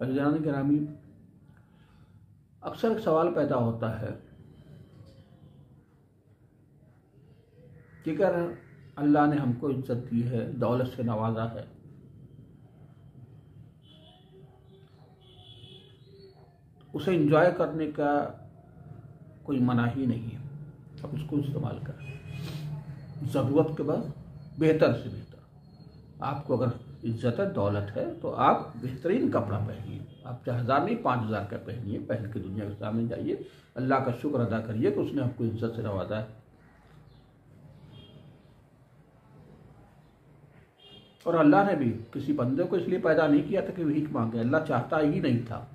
अजान ग्रामी अक्सर सवाल पैदा होता है कि अगर अल्लाह ने हमको इज़्ज़त दी है दौलत से नवाजा है उसे इंजॉय करने का कोई मना ही नहीं है अब उसको इस्तेमाल करें ज़रूरत के बाद बेहतर से बेहतर आपको अगर इज़्ज़त है, दौलत है तो आप बेहतरीन कपड़ा पहनिए। आप चाहे हज़ार नहीं, पाँच हज़ार का पहनिए, पहन के दुनिया के सामने जाइए। अल्लाह का शुक्र अदा करिए कि उसने आपको इज़्ज़त से नवाजा है। और अल्लाह ने भी किसी बंदे को इसलिए पैदा नहीं किया था कि भीख मांगे। अल्लाह चाहता ही नहीं था।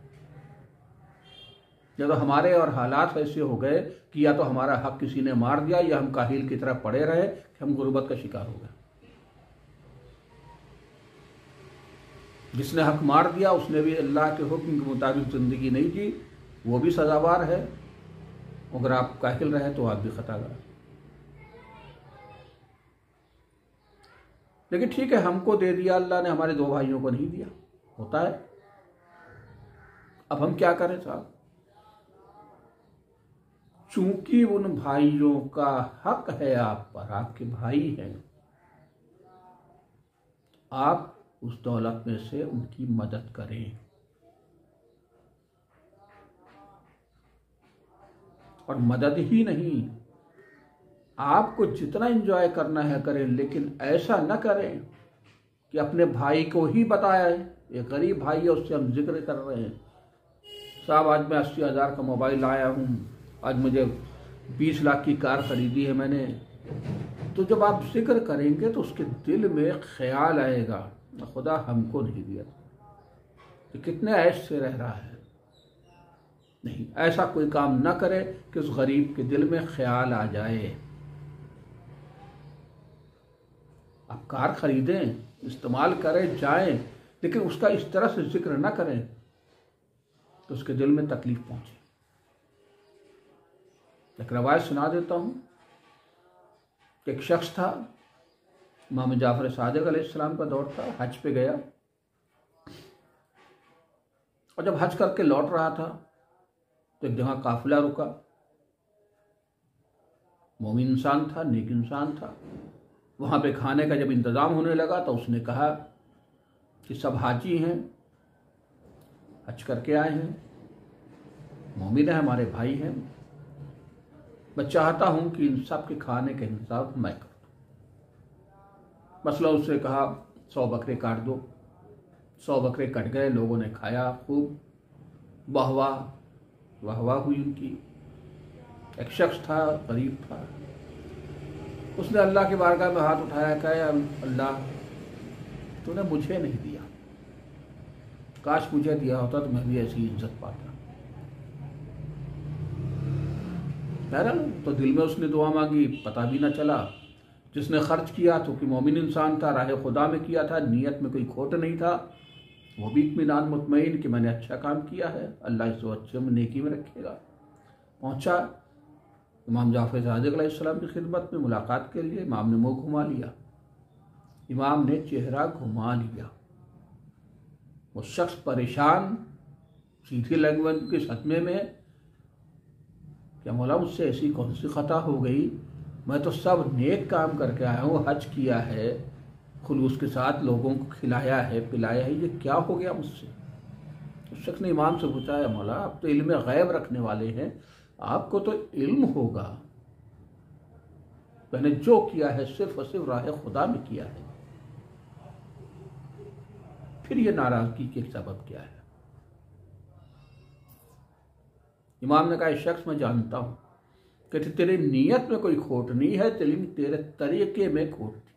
जब हमारे और हालात ऐसे हो गए कि या तो हमारा हक किसी ने मार दिया या हम काहिल की तरह पड़े रहे कि हम गुर्बत का शिकार हो गए। जिसने हक मार दिया, उसने भी अल्लाह के हुक्म के मुताबिक ज़िंदगी नहीं जी, वो भी सजावार है। अगर आप काहिल रहे तो आप भी खतागार। लेकिन ठीक है, हमको दे दिया, अल्लाह ने हमारे दो भाइयों को नहीं दिया। होता है। अब हम क्या करें साहब? चूँकि उन भाइयों का हक है आप पर, आपके भाई हैं, आप उस दौलत में से उनकी मदद करें। और मदद ही नहीं, आपको जितना एंजॉय करना है करें, लेकिन ऐसा न करें कि अपने भाई को ही बताया है। एक गरीब भाई है, उससे हम ज़िक्र कर रहे हैं। साहब, आज मैं अस्सी हज़ार का मोबाइल लाया हूँ। आज मुझे बीस लाख की कार खरीदी है मैंने। तो जब आप ज़िक्र करेंगे तो उसके दिल में ख्याल आएगा। खुदा हमको नहीं दिया तो कितने ऐश से रह रहा है। नहीं, ऐसा कोई काम ना करे कि उस गरीब के दिल में ख्याल आ जाए। आप कार खरीदें, इस्तेमाल करें, जाएँ, लेकिन उसका इस तरह से ज़िक्र न करें तो उसके दिल में तकलीफ़ पहुँचे। एक रवायत सुना देता हूँ। एक शख्स था इमाम जाफ़र सादक अलैहिस्सलाम का दौर था, हज पे गया। और जब हज करके लौट रहा था तो एक जगह काफिला रुका। मोमिन इंसान था, नेक इंसान था। वहाँ पे खाने का जब इंतज़ाम होने लगा तो उसने कहा कि सब हाजी हैं, हज करके आए हैं। मोमिन है, हमारे भाई हैं। मैं चाहता हूँ कि इन सब के खाने का इंतज़ाम मैं कर। मसला उससे कहा, सौ बकरे काट दो। सौ बकरे कट गए, लोगों ने खाया खूब। वाहवा वाहवा हुई उनकी। एक शख्स था, गरीब था। उसने अल्लाह के बारगाह में हाथ उठाया, कहा अल्लाह, तूने मुझे नहीं दिया। काश मुझे दिया होता तो मैं भी ऐसी इज़्ज़त पाता। बहरहाल तो दिल में उसने दुआ मांगी, पता भी ना चला। जिसने खर्च किया तो कि मोमिन इंसान था, राह खुदा में किया था, नीयत में कोई खोट नहीं था। वो भी इतमान मुतमिन कि मैंने अच्छा काम किया है, अल्लाह इस अच्छे में नेकी में रखेगा। पहुँचा, इमाम जाफ़र सादिक की खिदमत में मुलाकात के लिए इमाम ने मुँह घुमा लिया। इमाम ने चेहरा घुमा लिया। वो शख्स परेशान, सीधी लैंग्वेज के सदमे में, क्या मौला मुझसे ऐसी कौन सी ख़ता हो गई? मैं तो सब नेक काम करके आया हूँ, हज किया है खुलूस के साथ लोगों को खिलाया है, पिलाया है, ये क्या हो गया मुझसे? उस शख्स ने इमाम से पूछा है मौला, आप तो इल्म गैब रखने वाले हैं, आपको तो इल्म होगा। मैंने जो किया है सिर्फ़ और सिर्फ़ राह खुदा में किया है। फिर ये नाराज़गी के सबब क्या है? इमाम ने कहा शख्स मैं जानता हूँ। कि तेरे नीयत में कोई खोट नहीं है, तेरे तेरे तरीके में खोट थी।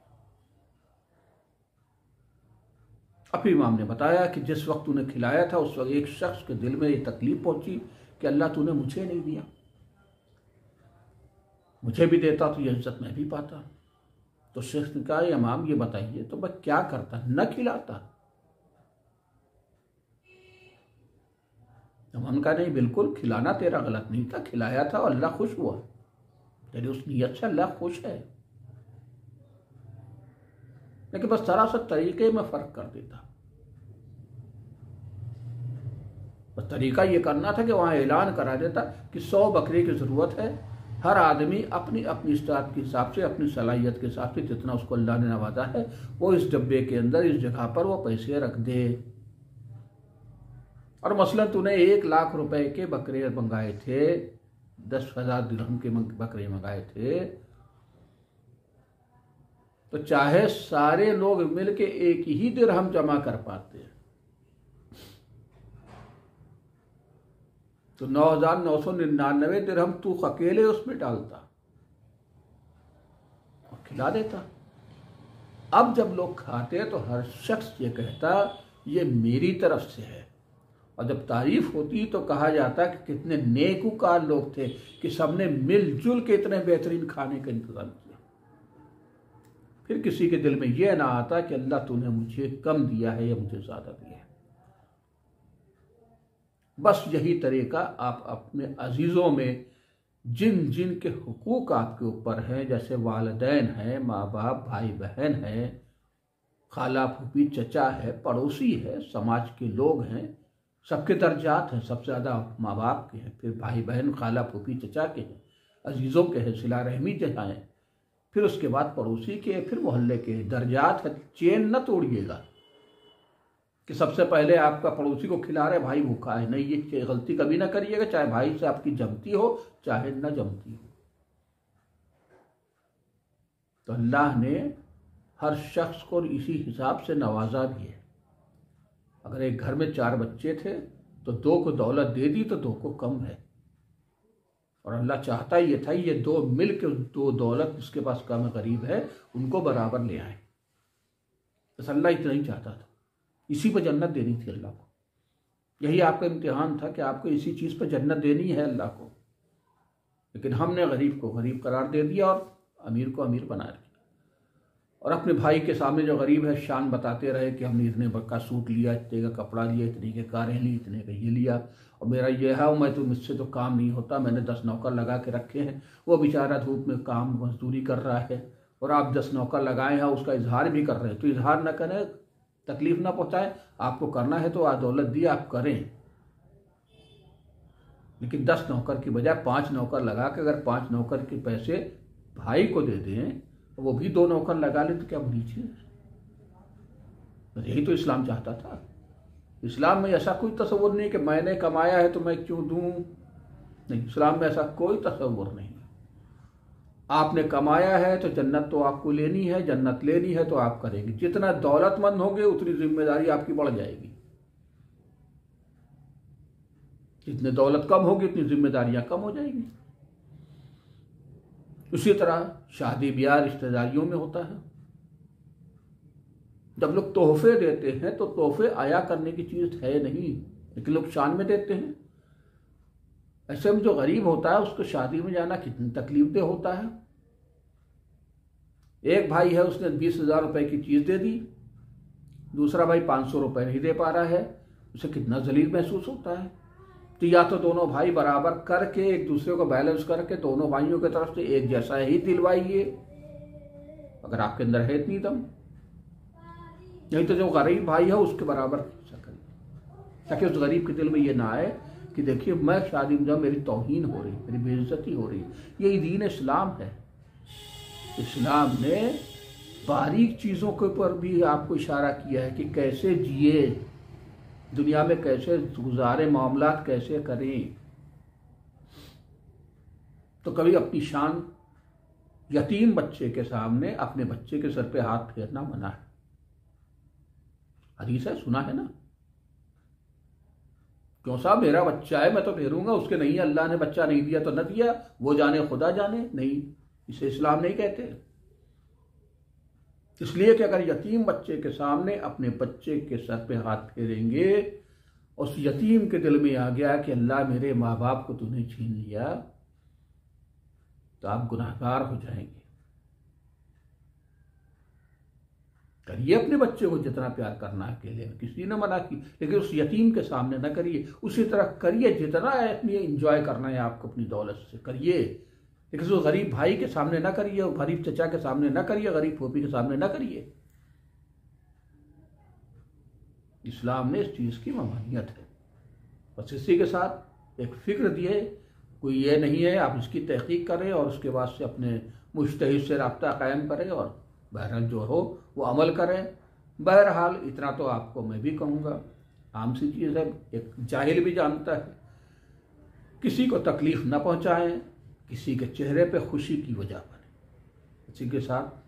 अब इमाम ने बताया कि जिस वक्त तूने खिलाया था, उस वक्त एक शख्स के दिल में ये तकलीफ़ पहुँची कि अल्लाह तूने मुझे नहीं दिया। मुझे भी देता तो ये इज़्ज़त मैं भी पाता। तो शेख ने कहा, इमाम, ये बताइए तो मैं क्या करता? न खिलाता। हम कहा नहीं, बिल्कुल खिलाना तेरा गलत नहीं था, खिलाया था और अल्लाह खुश हुआ। तेरे उस नीयत से अल्लाह खुश है। लेकिन बस सरासर तरीके में फ़र्क कर देता। बस तरीका ये करना था कि वहाँ ऐलान करा देता कि सौ बकरी की ज़रूरत है। हर आदमी अपनी अपनी स्टाफ के हिसाब से, अपनी सलाहियत के हिसाब से जितना उसको अल्लाह ने नवाजा है, वो इस डब्बे के अंदर, इस जगह पर वो पैसे रख दे। और मसलन तूने एक लाख रुपए के बकरे मंगाए थे, दस हज़ार दिरहम के बकरे मंगाए थे। तो चाहे सारे लोग मिलके एक ही दिरहम जमा कर पाते हैं। तो नौ हज़ार नौ सौ निन्यानवे दिरहम तू अकेले उसमें डालता और खिला देता। अब जब लोग खाते तो हर शख्स ये कहता, ये मेरी तरफ़ से है। और जब तारीफ़ होती तो कहा जाता कि कितने नेकुकार लोग थे कि सबने मिलजुल के इतने बेहतरीन खाने का इंतज़ाम किया। फिर किसी के दिल में यह ना आता कि अल्लाह तूने मुझे कम दिया है या मुझे ज़्यादा दिया है। बस यही तरीका आप अपने अजीज़ों में जिन जिन के हकूक़ आपके ऊपर हैं, जैसे वालदेन हैं माँ बाप भाई बहन हैं, खाला फूफी, चचा है, पड़ोसी है, समाज के लोग हैं सबके दर्जात हैं, सबसे ज़्यादा माँ बाप के हैं, फिर भाई बहन खाला, फूफी, चचा के हैं, अजीज़ों के हैं, सिला रहमी जहाँ हैं। फिर उसके बाद पड़ोसी के फिर मोहल्ले के दर्जात है, चेन न तोड़िएगा कि सबसे पहले आपका पड़ोसी को खिला रहे, भाई भूखा है नहीं, ये गलती कभी ना करिएगा, चाहे भाई से आपकी जमती हो, चाहे न जमती हो। तो अल्लाह ने हर शख्स को इसी हिसाब से नवाजा भी है एक घर में चार बच्चे थे तो दो को दौलत दे दी तो दो को कम है। और अल्लाह चाहता ये था, ये दो मिल के दो दौलत जिसके पास कम गरीब है, उनको बराबर ले आए। बस अल्लाह इतना ही चाहता था। इसी पर जन्नत देनी थी अल्लाह को। यही आपका इम्तिहान था कि आपको इसी चीज़ पर जन्नत देनी है अल्लाह को। लेकिन हमने गरीब को गरीब करार दे दिया और अमीर को अमीर बना दिया। और अपने भाई के सामने जो गरीब है, शान बताते रहे कि हमने इतने का सूट लिया, इतने का कपड़ा लिया, इतने के कारें ली, इतने का ये लिया। और मेरा यह है मैं तो मुझसे तो काम नहीं होता। मैंने दस नौकर लगा के रखे हैं। वो बेचारा धूप में काम मजदूरी कर रहा है और आप दस नौकर लगाए हैं, उसका इजहार भी कर रहे हैं। तो इजहार ना करें, तकलीफ़ ना पहुँचाए। आपको करना है तो दौलत दी, आप करें। लेकिन दस नौकर की बजाय पाँच नौकर लगा के अगर पाँच नौकर के पैसे भाई को दे दें वो भी दो नौकर लगा ले तो क्या बुरी चीज़? यही तो इस्लाम चाहता था। इस्लाम में ऐसा कोई तस्वुर नहीं कि मैंने कमाया है तो मैं क्यों दूँ? नहीं, इस्लाम में ऐसा कोई तस्वुर नहीं। आपने कमाया है तो जन्नत तो आपको लेनी है, जन्नत लेनी है तो आप करेंगे। जितना दौलतमंद होंगे, उतनी ज़िम्मेदारी आपकी बढ़ जाएगी। जितने दौलत कम होगी, उतनी जिम्मेदारियाँ कम हो जाएगी। उसी तरह शादी ब्याह रिश्तेदारियों में होता है। जब लोग तोहफे देते हैं तो तोहफे आया करने की चीज़ है नहीं, लेकिन लोग शान में देते हैं। ऐसे में जो गरीब होता है, उसको शादी में जाना कितनी तकलीफ़ दे होता है। एक भाई है, उसने बीस हज़ार रुपए की चीज़ दे दी। दूसरा भाई पाँच सौ रुपए नहीं दे पा रहा है। उसे कितना जलील महसूस होता है। तो या तो दोनों भाई बराबर करके, एक दूसरे को बैलेंस करके, दोनों भाइयों की तरफ़ से एक जैसा ही दिलवाइए। अगर आपके अंदर है इतनी दम। नहीं तो जो गरीब भाई है, उसके बराबर ताकि उस गरीब के दिल में ये ना आए कि देखिए, मैं शादी में जाऊँ, मेरी तोहन हो रही, मेरी बेइज्जती हो रही। यही दीन इस्लाम है। इस्लाम ने बारीक चीज़ों के ऊपर भी आपको इशारा किया है कि कैसे जिए। दुनिया में कैसे गुजारे मामला कैसे करें? तो कभी अपनी शान, यतीम बच्चे के सामने अपने बच्चे के सर पे हाथ फेरना मना है। हदीस है, सुना है ना? क्यों साहब, मेरा बच्चा है, मैं तो फेरूँगा, उसके नहीं, अल्लाह ने बच्चा नहीं दिया तो न दिया, वो जाने, खुदा जाने, नहीं, इसे इस्लाम नहीं कहते। इसलिए कि अगर यतीम बच्चे के सामने अपने बच्चे के सर पे हाथ फेरेंगे, उस यतीम के दिल में आ गया कि अल्लाह मेरे माँ बाप को तूने छीन लिया तो आप गुनाहगार हो जाएँगे। करिए अपने बच्चे को जितना प्यार करना है, अकेले किसी ने मना की लेकिन उस यतीम के सामने ना करिए। उसी तरह करिए जितना इंजॉय करना है आपको अपनी दौलत से, करिए। लेकिन उस गरीब भाई के सामने ना करिए गरीब चचा के सामने ना करिए, गरीब फोपी के सामने ना करिए। इस्लाम में इस चीज़ की ममानियत है। बस इसी के साथ एक फ़िक्र दिए, कोई ये नहीं है, आप इसकी तहकीक करें और उसके बाद से अपने मुश्तहिद से रबता कायम करें और बहरहाल जो हो, वो अमल करें। बहरहाल इतना तो आपको मैं भी कहूँगा। आम सी चीज़ है, एक जाहिल भी जानता है। किसी को तकलीफ़ न पहुँचाएँ किसी के चेहरे पे खुशी की वजह बने। इसी के साथ